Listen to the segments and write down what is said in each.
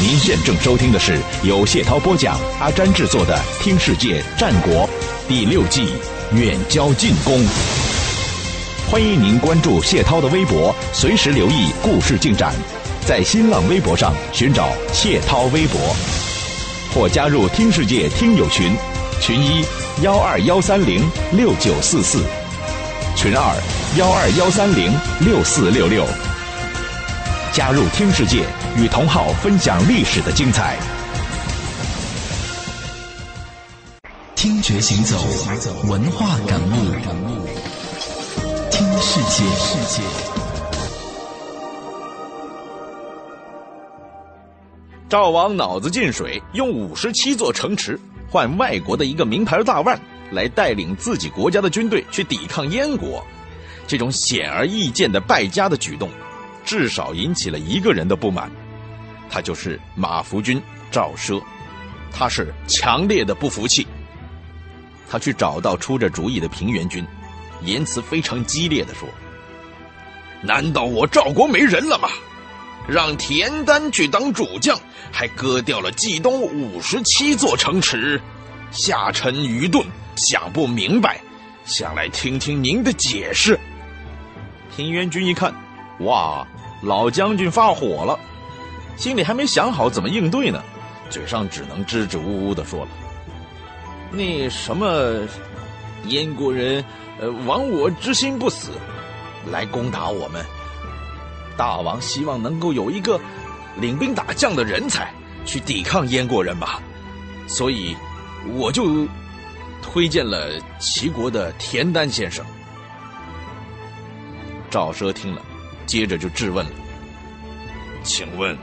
您现正收听的是由谢涛播讲、阿詹制作的《听世界战国》第六季《远交近攻》。欢迎您关注谢涛的微博，随时留意故事进展。在新浪微博上寻找谢涛微博，或加入听世界听友群，群一幺二幺三零六九四四，群二幺二幺三零六四六六。加入听世界，与同好分享历史的精彩。听觉行走，文化感悟，听世界。世界赵王脑子进水，用五十七座城池换外国的一个名牌大腕，来带领自己国家的军队去抵抗燕国。这种显而易见的败家的举动。至少引起了一个人的不满，他就是马服军赵奢，他是强烈的不服气。他去找到出这主意的平原君，言辞非常激烈的说：“难道我赵国没人了吗？让田丹去当主将，还割掉了冀东五十七座城池，下臣愚钝，想不明白，想来听听您的解释。”平原君一看，哇！老将军发火了，心里还没想好怎么应对呢，嘴上只能支支吾吾的说了：“那什么，燕国人，呃，亡我之心不死，来攻打我们。大王希望能够有一个领兵打将的人才去抵抗燕国人吧，所以我就推荐了齐国的田丹先生。”赵奢听了。接着就质问了：“请问，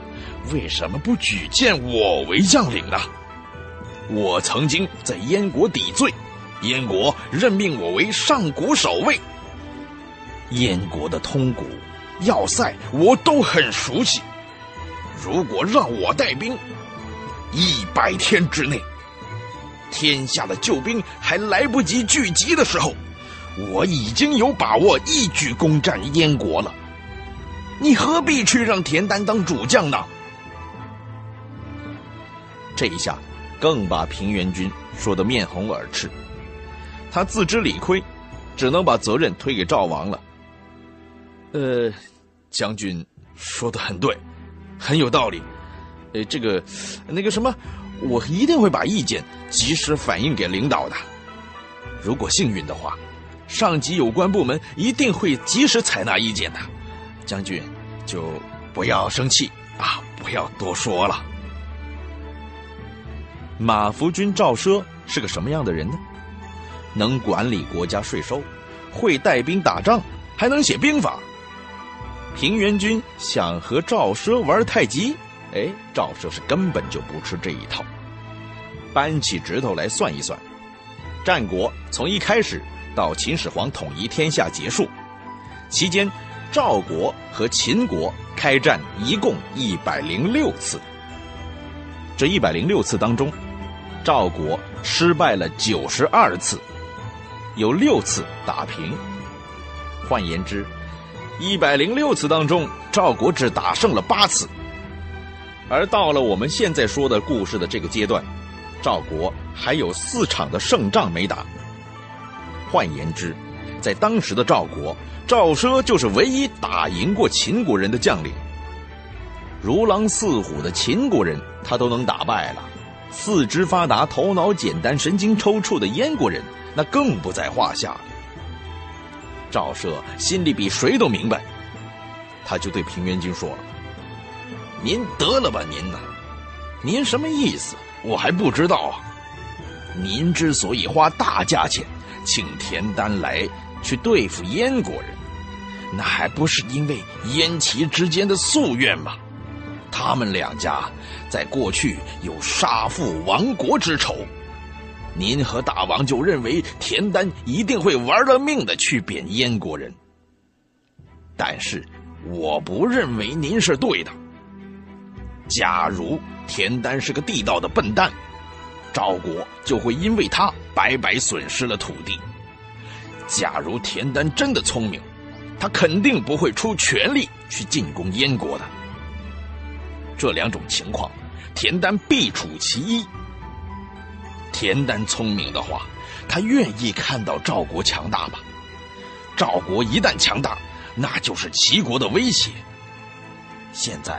为什么不举荐我为将领呢？我曾经在燕国抵罪，燕国任命我为上古守卫。燕国的通古要塞我都很熟悉。如果让我带兵，一百天之内，天下的救兵还来不及聚集的时候，我已经有把握一举攻占燕国了。”你何必去让田丹当主将呢？这一下，更把平原君说得面红耳赤。他自知理亏，只能把责任推给赵王了。呃，将军说的很对，很有道理。呃，这个，那个什么，我一定会把意见及时反映给领导的。如果幸运的话，上级有关部门一定会及时采纳意见的。将军，就不要生气啊！不要多说了。马服军赵奢是个什么样的人呢？能管理国家税收，会带兵打仗，还能写兵法。平原君想和赵奢玩太极，哎，赵奢是根本就不吃这一套。搬起指头来算一算，战国从一开始到秦始皇统一天下结束，期间。赵国和秦国开战一共一百零六次，这一百零六次当中，赵国失败了九十二次，有六次打平。换言之，一百零六次当中，赵国只打胜了八次。而到了我们现在说的故事的这个阶段，赵国还有四场的胜仗没打。换言之，在当时的赵国。赵奢就是唯一打赢过秦国人的将领。如狼似虎的秦国人，他都能打败了；四肢发达、头脑简单、神经抽搐的燕国人，那更不在话下。赵奢心里比谁都明白，他就对平原君说了：“您得了吧，您呐，您什么意思？我还不知道啊。您之所以花大价钱请田丹来去对付燕国人。”那还不是因为燕齐之间的夙愿吗？他们两家在过去有杀父亡国之仇，您和大王就认为田丹一定会玩了命的去贬燕国人。但是我不认为您是对的。假如田丹是个地道的笨蛋，赵国就会因为他白白损失了土地。假如田丹真的聪明，他肯定不会出全力去进攻燕国的。这两种情况田丹必处其一。田丹聪明的话，他愿意看到赵国强大吗？赵国一旦强大，那就是齐国的威胁。现在，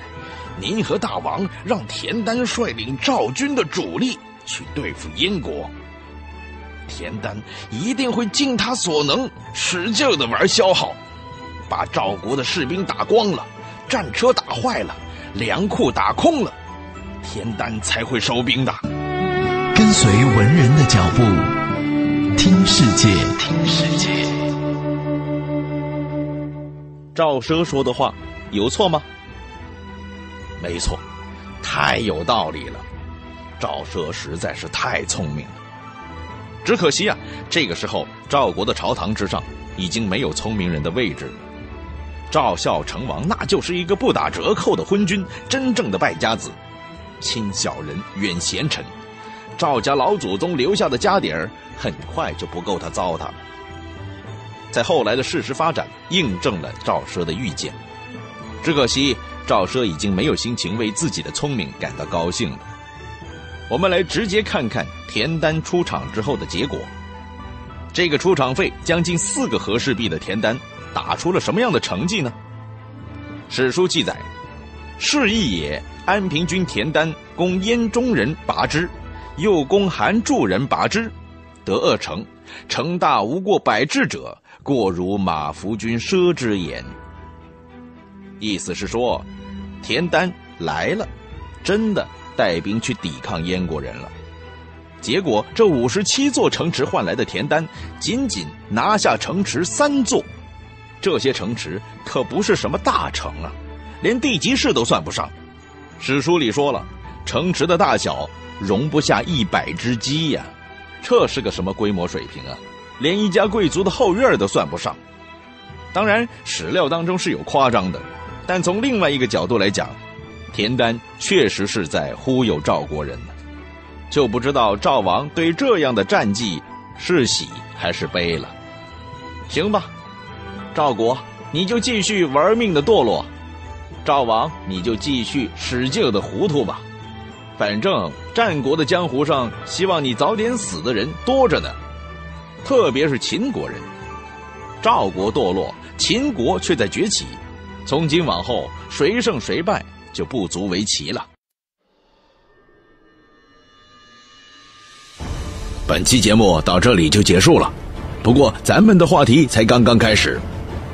您和大王让田丹率领赵军的主力去对付燕国，田丹一定会尽他所能，使劲的玩消耗，把赵国的士兵打光了，战车打坏了，粮库打空了，田丹才会收兵的。跟随文人的脚步，听世界，听世界。赵奢说的话有错吗？没错，太有道理了。赵奢实在是太聪明了。只可惜啊，这个时候赵国的朝堂之上已经没有聪明人的位置了。赵孝成王那就是一个不打折扣的昏君，真正的败家子，亲小人远贤臣。赵家老祖宗留下的家底儿，很快就不够他糟蹋了。在后来的事实发展，印证了赵奢的预见。只可惜。赵奢已经没有心情为自己的聪明感到高兴了。我们来直接看看田丹出场之后的结果。这个出场费将近四个和氏璧的田丹，打出了什么样的成绩呢？史书记载：“是义也，安平君田丹攻燕中人拔之，又攻韩柱人拔之，得二成。成大无过百智者，过如马服君奢之言。”意思是说。田丹来了，真的带兵去抵抗燕国人了。结果这五十七座城池换来的田丹，仅仅拿下城池三座。这些城池可不是什么大城啊，连地级市都算不上。史书里说了，城池的大小容不下一百只鸡呀，这是个什么规模水平啊？连一家贵族的后院都算不上。当然，史料当中是有夸张的。但从另外一个角度来讲，田丹确实是在忽悠赵国人呢，就不知道赵王对这样的战绩是喜还是悲了。行吧，赵国你就继续玩命的堕落，赵王你就继续使劲的糊涂吧，反正战国的江湖上希望你早点死的人多着呢，特别是秦国人，赵国堕落，秦国却在崛起。从今往后，谁胜谁败就不足为奇了。本期节目到这里就结束了，不过咱们的话题才刚刚开始。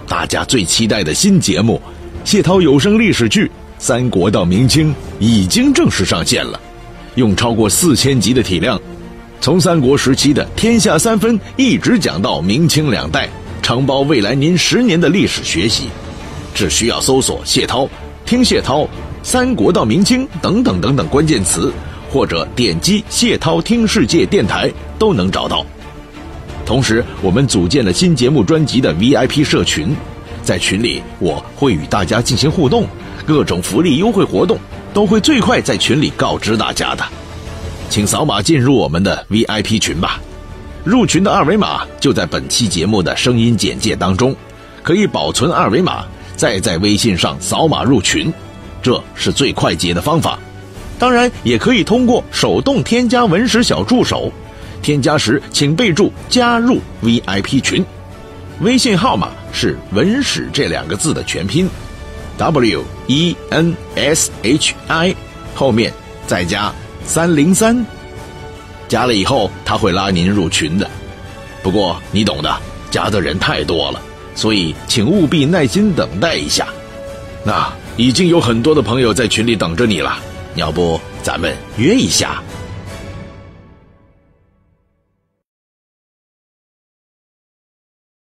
大家最期待的新节目《谢涛有声历史剧：三国到明清》已经正式上线了，用超过四千集的体量，从三国时期的天下三分一直讲到明清两代，承包未来您十年的历史学习。只需要搜索谢涛，听谢涛，三国到明清等等等等关键词，或者点击谢涛听世界电台都能找到。同时，我们组建了新节目专辑的 VIP 社群，在群里我会与大家进行互动，各种福利优惠活动都会最快在群里告知大家的。请扫码进入我们的 VIP 群吧，入群的二维码就在本期节目的声音简介当中，可以保存二维码。再在微信上扫码入群，这是最快捷的方法。当然，也可以通过手动添加文史小助手。添加时请备注“加入 VIP 群”，微信号码是“文史”这两个字的全拼，W E N S H I，后面再加三零三。加了以后，他会拉您入群的。不过你懂的，加的人太多了。所以，请务必耐心等待一下。那已经有很多的朋友在群里等着你了，要不咱们约一下？